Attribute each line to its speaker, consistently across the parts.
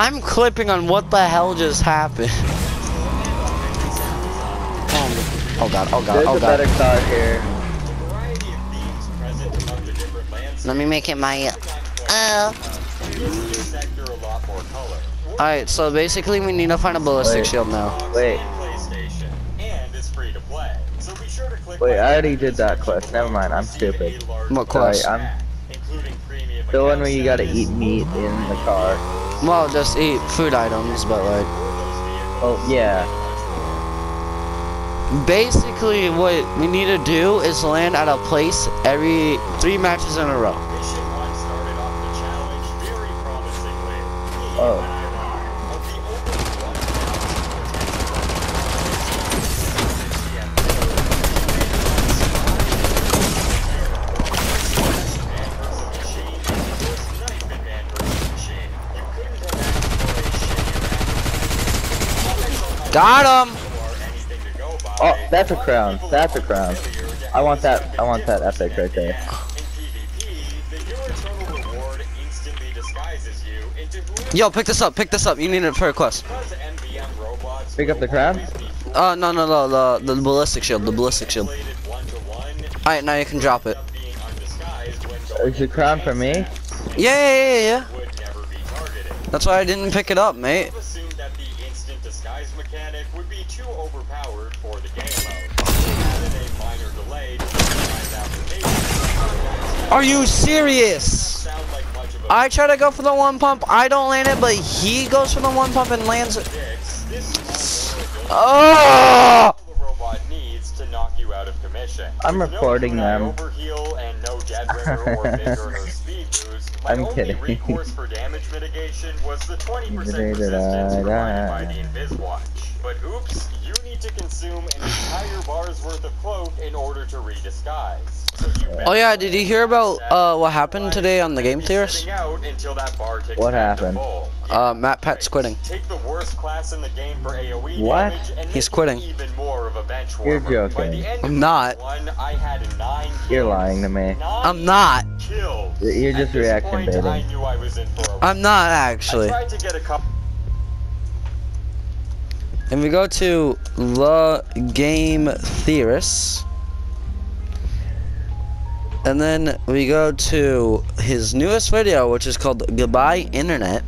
Speaker 1: I'm clipping on what the hell just happened. Oh, oh god, oh god,
Speaker 2: There's
Speaker 1: oh
Speaker 2: a
Speaker 1: god.
Speaker 2: better car here.
Speaker 3: variety of themes present among the different landscapes
Speaker 1: Let me make it my. Uh.
Speaker 3: gives the sector a lot more color.
Speaker 1: Alright, so basically we need to find a ballistic
Speaker 2: Wait.
Speaker 1: shield now.
Speaker 2: Wait.
Speaker 3: And PlayStation, and it's free to play. So be sure to click
Speaker 2: Wait, I already did that quest. Never mind, I'm stupid.
Speaker 3: a
Speaker 1: What
Speaker 2: Sorry. I'm
Speaker 3: pack, including premium
Speaker 2: the one where you gotta eat meat in the car.
Speaker 1: Well, just eat food items, but like.
Speaker 2: Oh, yeah.
Speaker 1: Basically, what we need to do is land at a place every three matches in a row.
Speaker 3: Mission 1 started off the challenge very promisingly. Me,
Speaker 2: Oh.
Speaker 3: when I arrived, of the over 1,000
Speaker 1: Got him!
Speaker 2: Oh, that's a crown. That's a crown. I want that. I want that epic right there.
Speaker 3: In PvP, the hero total reward instantly disguises you into who
Speaker 1: Yo, pick this up, pick this up. You need it for a quest.
Speaker 3: because MVM robots
Speaker 2: Pick up the crown.
Speaker 1: Uh, no, no, no, the, the ballistic shield, the ballistic shield.
Speaker 3: related one to one
Speaker 1: Alright, now you can drop it.
Speaker 3: being undisguised when going
Speaker 2: Is the crown for me?
Speaker 1: Yeah, yeah, yeah, yeah.
Speaker 3: would never be targeted.
Speaker 1: That's why I didn't pick it up, mate.
Speaker 3: I've assumed that the instant disguise mechanic would be too overpowered for the game mode. Added a minor delay to application.
Speaker 1: Are you serious?
Speaker 3: Sound like much of a
Speaker 1: I try to go for the one pump, I don't land it, but he goes for the one pump and lands it.
Speaker 3: fix. This is one
Speaker 1: Oh!
Speaker 3: The robot needs to knock you out of commission.
Speaker 2: I'm
Speaker 3: With
Speaker 2: reporting
Speaker 3: no
Speaker 2: them.
Speaker 3: overheal and no dead ringer or vigor or speed boost. My
Speaker 2: I'm
Speaker 3: only
Speaker 2: kidding.
Speaker 3: recourse for damage mitigation was the 20% resistance provided by the Invis Watch. But oops, you need to consume an entire bar's worth of cloak in order to redisguise. So
Speaker 1: Oh yeah, did you hear about uh what happened today on the Game
Speaker 3: be
Speaker 1: Theorist?
Speaker 3: out until that bar takes
Speaker 2: What happened?
Speaker 1: Uh, MatPat's quitting.
Speaker 3: Take the worst class in the game for AoE
Speaker 2: What?
Speaker 1: He's
Speaker 3: make
Speaker 1: quitting.
Speaker 3: Bench
Speaker 2: You're
Speaker 3: warmer. By
Speaker 2: joking.
Speaker 3: the end
Speaker 1: I'm not.
Speaker 3: One, I had nine
Speaker 2: You're lying to me.
Speaker 1: I'm not.
Speaker 3: Kills.
Speaker 2: You're just
Speaker 3: At this
Speaker 2: reaction
Speaker 3: point,
Speaker 2: baiting.
Speaker 3: I knew I was in for a
Speaker 1: I'm not
Speaker 3: I
Speaker 1: actually.
Speaker 3: tried to get a couple
Speaker 1: And we go to the Game Theorist. And then we go to his newest video, which is called Goodbye Internet.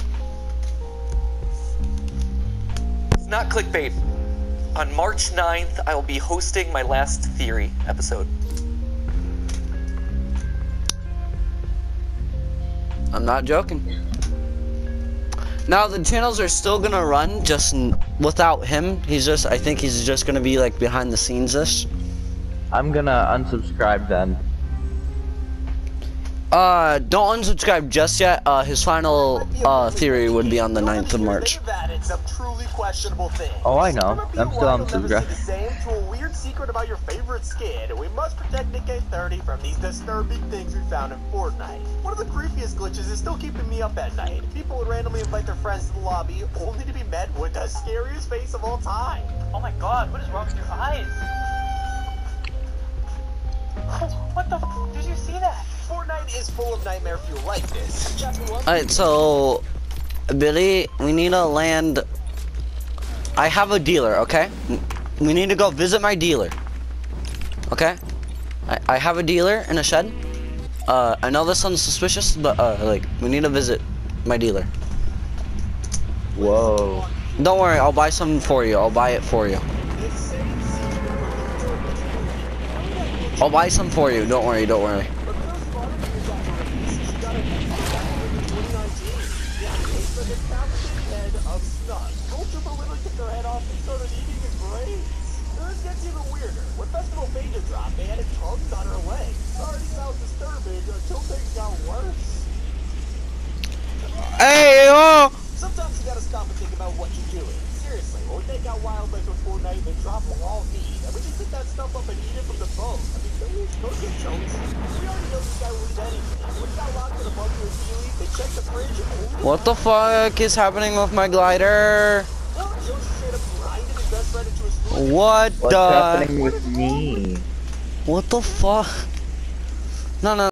Speaker 4: It's not clickbait. On March 9th, I will be hosting my last theory episode.
Speaker 1: I'm not joking. Now the channels are still gonna run, just n- without him. He's just, I think he's just gonna be like behind the scenes ish.
Speaker 2: I'm gonna unsubscribe then.
Speaker 1: Uh, don't unsubscribe just yet. Uh, his final uh theory would be on the 9th of March.
Speaker 5: That it's a truly questionable thing.
Speaker 2: Oh, I know. I'm
Speaker 5: you
Speaker 2: still
Speaker 5: lied will
Speaker 2: unsubscribed.
Speaker 5: the same to a weird secret about your favorite skin. We must protect Nick 30 from these disturbing things we found in Fortnite. One of the creepiest glitches is still keeping me up at night. People would randomly invite their friends to the lobby, only to be met with the scariest face of all time.
Speaker 6: Oh my god, what is wrong with your eyes? What the f- did you see that?
Speaker 5: Fortnite is full of nightmare fuel like this.
Speaker 1: Alright, so Billy, we need to land. I have a dealer, okay? We need to go visit my dealer. Okay? I, I have a dealer in a shed. Uh, I know this sounds suspicious, but uh, like we need to visit my dealer.
Speaker 2: Whoa.
Speaker 1: Don't worry, I'll buy some for you. I'll buy it for you. I'll buy some for you. Don't worry, don't worry. Hey, oh!
Speaker 5: Sometimes you gotta stop and think about what you're doing. Seriously, when we take out wildlife they drop meat, and we can pick that stuff up and eat it from the bone. I mean, don't you, don't you jokes? We already know this guy will eat anything. When he got locked in a bunker with Keely, they checked the fridge only
Speaker 1: What the fuck is happening with my glider?
Speaker 5: Well, Joe straight up grinded his best friend into a spoon.
Speaker 1: What
Speaker 2: What's
Speaker 1: the?
Speaker 2: happening with me?
Speaker 1: What the fuck? No, no.